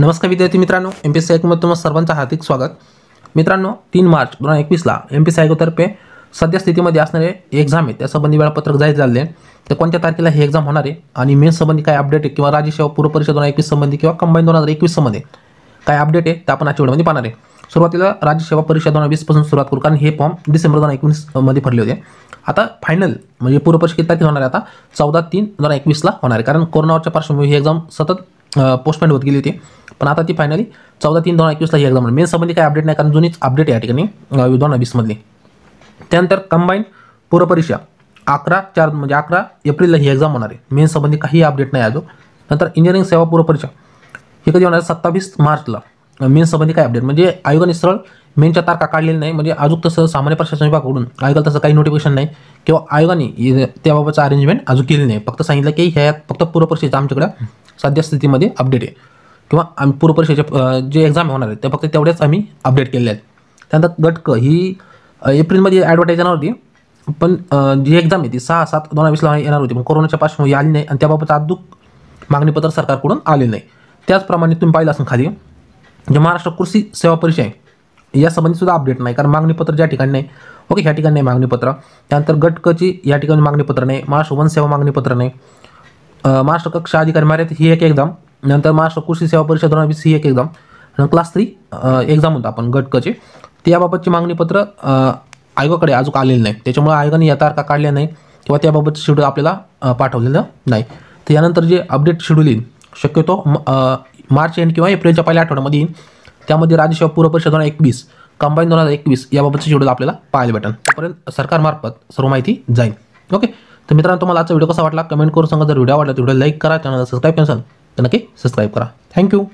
नमस्कार विद्यार्थी मित्रांनो एम पी सी आयकोमध्ये तुम्हाला सर्वांचं हार्दिक स्वागत. मित्रांनो तीन मार्च दोन हजार एकवीसला एम पी सी आयकोतर्फे सध्या स्थितीमध्ये असणारे एक्झाम आहे त्यासंबंधी वेळापत्रक जाहीर झाले तर कोणत्या तारखेला हे एक्झाम होणार आहे आणि मेन संबंधी काय अपडेट आहे किंवा राज्य सेवा पूर्व परिषद दोन हजार एकवीस संबंधी किंवा कंबाईन दोन हजार एकवीस संबंधी काय अपडेट आहे ते आपण आजच्या व्हिडिओमध्ये पाहणार आहे. सुरुवातीला राज्य सेवा परीक्षा दोन हजार वीसपासून सुरुवात करू कारण हे फॉर्म डिसेंबर दोन हजार एकोणीसमध्ये भरले होते. आता फायनल म्हणजे पूर्व किती तारखेला होणार आहे? आता चौदा तीन दोन हजार एकवीसला होणार आहे. कारण कोरोनावरच्या पार्श्वभूमीवर ही एक्झाम सतत पोस्टमेंट होत गेली होती. पण आता ती फायनली चौदा तीन दोन हजार एकवीसला ही एक्झाम मेन संबंधी काही अपडेट नाही कारण जुनीच अपडेट आहे या ठिकाणी दोन हजार वीसमधली. त्यानंतर कंबाईन पूर्वपरीक्षा अकरा चार म्हणजे अकरा एप्रिलला ही एक्झाम होणार आहे. मेन संबंधी काही अपडेट नाही अजून. नंतर इंजिनिअरिंग सेवा पूर्वपरीक्षा ही कधी होणार सत्तावीस मार्चला. मेन संबंधी काय अपडेट म्हणजे आयोगाने सरळ मेनच्या तारखा काढलेल्या नाही. म्हणजे अजून तसं सामान्य प्रशासन विभागाकडून आयोगाला तसं काही नोटिफिकेशन नाही. किंवा आयोगाने त्याबाबतचा अरेंजमेंट अजून केली नाही. फक्त सांगितलं की ह्या फक्त पूर्व आमच्याकडं सध्या स्थितीमध्ये अपडेट आहे. किंवा आम्ही पूर्व जे एक्झाम होणार आहेत ते फक्त तेवढ्याच आम्ही अपडेट केलेले आहेत. त्यानंतर गटक ही एप्रिलमध्ये ॲडव्हर्टाईज येणार होती. पण जी एक्झाम आहे ती सहा सात दोन हजार वीसला येणार होती. पण कोरोनाच्या पार्श्वभूमी आली नाही आणि त्याबाबत अजून मागणीपत्र सरकारकडून आलेलं नाही. त्याचप्रमाणे तुम्ही पाहिलं असेल खाली जे महाराष्ट्र कृषी सेवा परीक्षा आहे यासंबंधी सुद्धा अपडेट नाही. कारण मागणीपत्र ज्या ठिकाणी नाही ओके ह्या ठिकाणी नाही मागणीपत्र त्यानंतर गटकची या ठिकाणी मागणीपत्र नाही. महाराष्ट्र वन सेवा मागणीपत्र नाही. महाराष्ट्र कक्षा अधिकारी मर्यादित ही एक एक्झाम नंतर महाराष्ट्र कृषी सेवा परिषद दोन वीस ही एक एक्झाम क्लास थ्री एक्झाम होता आपण गटकचे त्याबाबतची मागणीपत्र आयोगाकडे अजून आलेलं नाही. त्याच्यामुळे आयोगाने या तारखा काढल्या नाही किंवा त्याबाबतचं शेड्यूल आपल्याला पाठवलेलं नाही. तर यानंतर जे अपडेट शेड्यूल येईल शक्यतो म- मार्च एंड किंवा एप्रिलच्या पहिल्या आठवड्यामध्ये येईल. त्यामध्ये राज्यसेवा पूर्व परिषद दोन हजार एकवीस कंबाईन दोन हजार एकवीस याबाबतचं शेड्यूल आपल्याला पाहायला भेटेल तोपर्यंत सरकारमार्फत सर्व माहिती जाईल. ओके तर मित्रांनो तुम्हाला आजचा व्हिडिओ कसा वाटला? कमेंट करून सांगा. जर व्हिडिओ आवडला तर व्हिडिओ लाईक करा चॅनलला सबस्क्राईब केलं तर नक्की सबस्क्राईब करा. थँक्यू